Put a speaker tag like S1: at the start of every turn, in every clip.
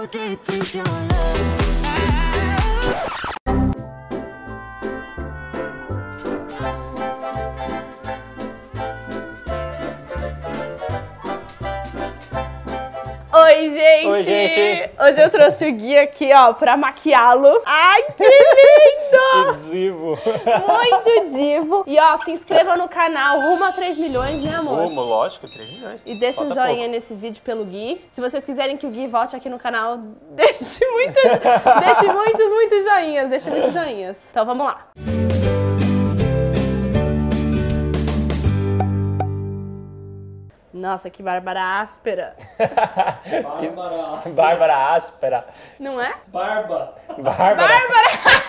S1: so deep into your love.
S2: Oi, gente!
S3: Oi, gente!
S2: Hoje eu trouxe o Gui aqui, ó, pra maquiá-lo. Ai, que lindo!
S3: Que divo.
S2: Muito divo. E ó, se inscreva no canal rumo a 3 milhões, né, amor?
S3: Como, lógico, 3 milhões.
S2: E deixa um
S3: Falta
S2: joinha
S3: pouco.
S2: nesse vídeo pelo Gui. Se vocês quiserem que o Gui volte aqui no canal, deixe muitos, deixe muitos, muitos joinhas. Deixe muitos joinhas. Então vamos lá. Nossa, que Bárbara áspera.
S4: Bárbara áspera.
S3: Bárbara áspera.
S2: Não é?
S4: Barba.
S3: Bárbara. Que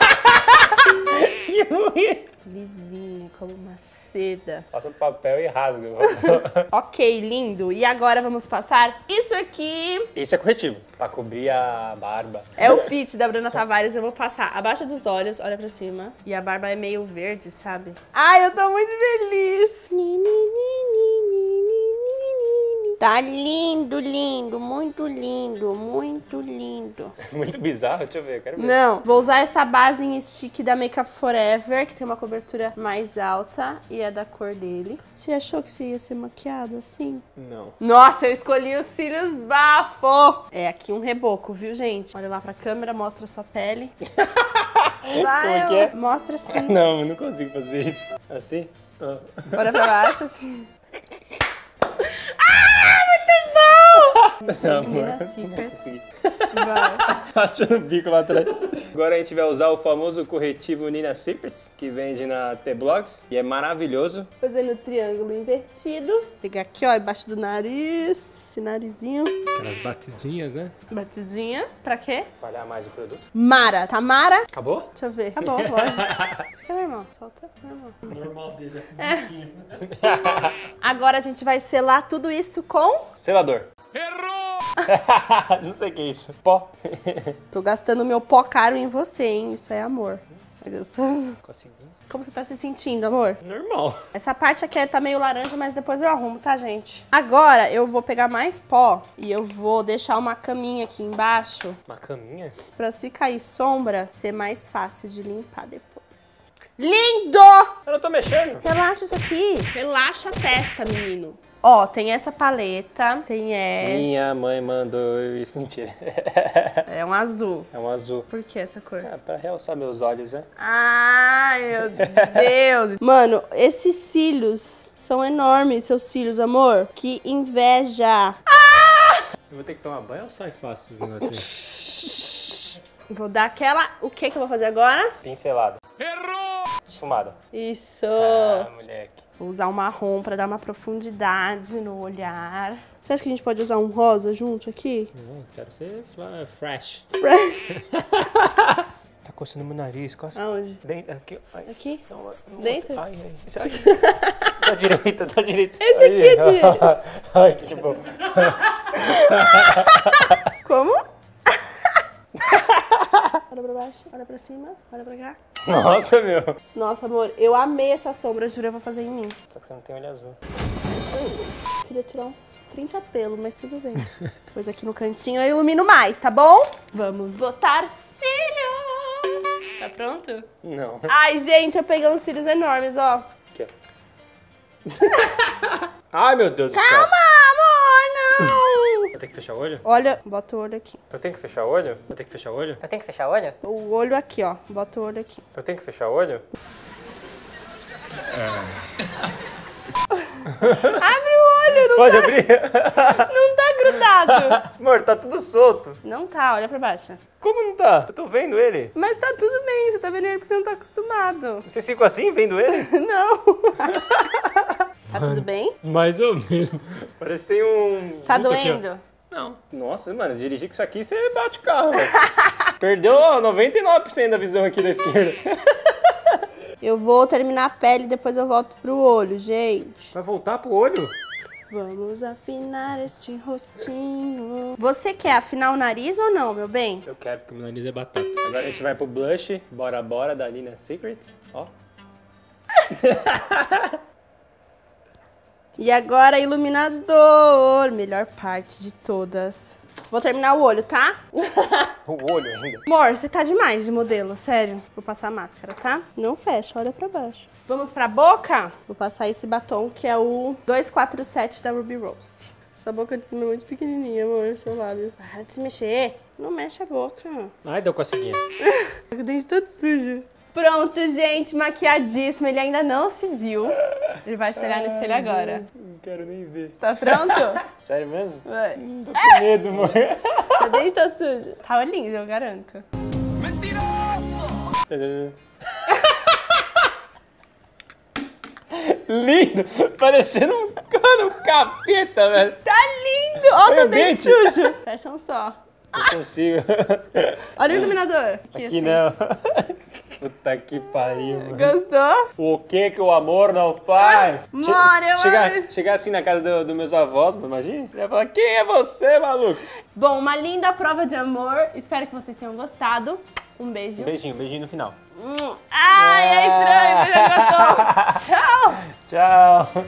S2: como uma seda.
S3: Passa o papel e rasga.
S2: Ok, lindo. E agora vamos passar isso aqui.
S3: Isso é corretivo, pra cobrir a barba.
S2: É o pitch da Bruna Tavares. Eu vou passar abaixo dos olhos, olha pra cima. E a barba é meio verde, sabe? Ai, eu tô muito feliz. Tá lindo, lindo, muito lindo, muito lindo.
S3: Muito bizarro, deixa eu ver, eu quero ver.
S2: Não, vou usar essa base em stick da Makeup Forever, que tem uma cobertura mais alta e é da cor dele. Você achou que você ia ser maquiado assim?
S3: Não.
S2: Nossa, eu escolhi os cílios bafo. É aqui um reboco, viu, gente? Olha lá pra câmera, mostra sua pele. Vai,
S3: Como é é?
S2: Mostra assim.
S3: Não, eu não consigo fazer isso. Assim? Ah.
S2: Olha pra baixo, assim. Ah, muito bom!
S3: Não,
S2: Menina
S3: amor, não consegui.
S2: Vai.
S3: Achando o bico lá atrás. Agora a gente vai usar o famoso corretivo Nina Secrets, que vende na T-Blogs. E é maravilhoso.
S2: Fazendo o triângulo invertido. Pegar aqui, ó, embaixo do nariz. Esse narizinho.
S3: Aquelas batidinhas, né?
S2: Batidinhas. Pra quê?
S3: Espalhar mais o produto.
S2: Mara. Tamara?
S3: Acabou?
S2: Deixa eu ver. Tá bom, lógico. Fica normal. Solta normal.
S4: Normal dele é bonitinho.
S2: Agora a gente vai selar tudo isso com...
S3: Selador. Errou! não sei o que é isso. Pó.
S2: Tô gastando meu pó caro em você, hein? Isso é amor. Tá gostoso?
S3: Consegui.
S2: Como você tá se sentindo, amor?
S3: Normal.
S2: Essa parte aqui tá meio laranja, mas depois eu arrumo, tá, gente? Agora eu vou pegar mais pó e eu vou deixar uma caminha aqui embaixo
S3: Uma caminha?
S2: pra se cair sombra, ser mais fácil de limpar depois. Lindo!
S3: Eu não tô mexendo.
S2: Relaxa isso aqui. Relaxa a testa, menino. Ó, tem essa paleta, tem essa.
S3: Minha mãe mandou isso. Mentira.
S2: É um azul.
S3: É um azul.
S2: Por que essa cor?
S3: É pra realçar meus olhos, né?
S2: Ai, meu Deus. Mano, esses cílios são enormes, seus cílios, amor. Que inveja.
S3: Eu vou ter que tomar banho ou sai fácil os negócios aí?
S2: Vou dar aquela... O que que eu vou fazer agora?
S3: Pincelada. Errou! Esfumada.
S2: Isso.
S3: Ah, moleque.
S2: Vou usar um marrom pra dar uma profundidade no olhar. Você acha que a gente pode usar um rosa junto aqui?
S3: Não, quero ser fresh.
S2: Fresh.
S3: Tá coçando meu nariz, coça.
S2: Aonde?
S3: Dentro, aqui. Ai,
S2: Aqui?
S3: não, não,
S2: Dentro?
S3: Ai, ai. Isso aí. da direita, da direita.
S2: Esse aqui é direita.
S3: Ai, que bom.
S2: Como? olha pra baixo, olha pra cima, olha pra cá.
S3: Nossa, meu.
S2: Nossa, amor, eu amei essa sombra, juro, eu vou fazer em mim.
S3: Só que você não tem olho azul.
S2: Queria tirar uns 30 pelos, mas tudo bem. Pois aqui no cantinho eu ilumino mais, tá bom? Vamos botar cílios! Tá pronto?
S3: Não.
S2: Ai, gente, eu peguei uns cílios enormes, ó.
S3: Aqui, ó. Ai, meu Deus do céu.
S2: Calma, amor, não!
S3: Tenho que fechar o olho?
S2: Olha, bota o olho aqui.
S3: Eu tenho que fechar o olho? Eu tenho que fechar o olho? Eu tenho que fechar o olho?
S2: O olho aqui, ó. Bota o olho aqui.
S3: Eu tenho que fechar o olho?
S2: Abre o olho, não,
S3: Pode abrir?
S2: não tá grudado.
S3: Amor, tá tudo solto.
S2: Não tá, olha pra baixo.
S3: Como não tá? Eu tô vendo ele.
S2: Mas tá tudo bem, você tá vendo ele porque você não tá acostumado.
S3: Vocês ficam assim, vendo ele?
S2: Não. tá tudo bem?
S3: Mais ou menos. Parece que tem um...
S2: Tá
S3: vulto aqui,
S2: doendo?
S3: Não. Nossa, mano, dirigir com isso aqui, você bate o carro, velho. Perdeu ó, 99% da visão aqui da esquerda.
S2: Eu vou terminar a pele e depois eu volto pro olho, gente.
S3: Vai voltar pro olho?
S2: Vamos afinar este rostinho. Você quer afinar o nariz ou não, meu bem?
S3: Eu quero, porque meu nariz é batata. Agora a gente vai pro blush, bora bora, da Nina Secrets. Ó.
S2: E agora iluminador, melhor parte de todas. Vou terminar o olho, tá?
S3: O olho ainda.
S2: Amor, você tá demais de modelo, sério. Vou passar a máscara, tá? Não fecha, olha pra baixo. Vamos pra boca? Vou passar esse batom que é o 247 da Ruby Rose. Sua boca de cima é muito pequenininha, amor, seu lábio. Para de se mexer. Não mexe a boca.
S3: Ai, deu coceguinha.
S2: O dente todo sujo. Pronto, gente, maquiadíssimo. Ele ainda não se viu. Ele vai se olhar no espelho agora.
S3: Não quero nem ver.
S2: Tá pronto?
S3: Sério mesmo?
S2: Vai.
S3: Tô com medo, amor.
S2: Seu dente tá sujo. Tá lindo, eu garanto.
S3: Lindo! Parecendo um cano capeta, velho.
S2: Tá lindo! Ó, seu dente sujo. Fecha um só.
S3: Não consigo.
S2: Olha o iluminador. Aqui,
S3: Aqui
S2: assim.
S3: não. Puta que pariu, mano.
S2: Gostou?
S3: O que que o amor não faz?
S2: Mano,
S3: Che-
S2: eu
S3: chegar,
S2: amo.
S3: chegar assim na casa do- dos meus avós, imagina? Ele ia falar, quem é você, maluco?
S2: Bom, uma linda prova de amor. Espero que vocês tenham gostado. Um beijo.
S3: Beijinho, beijinho no final.
S2: Hum. Ai, é estranho, já. Tchau!
S3: Tchau.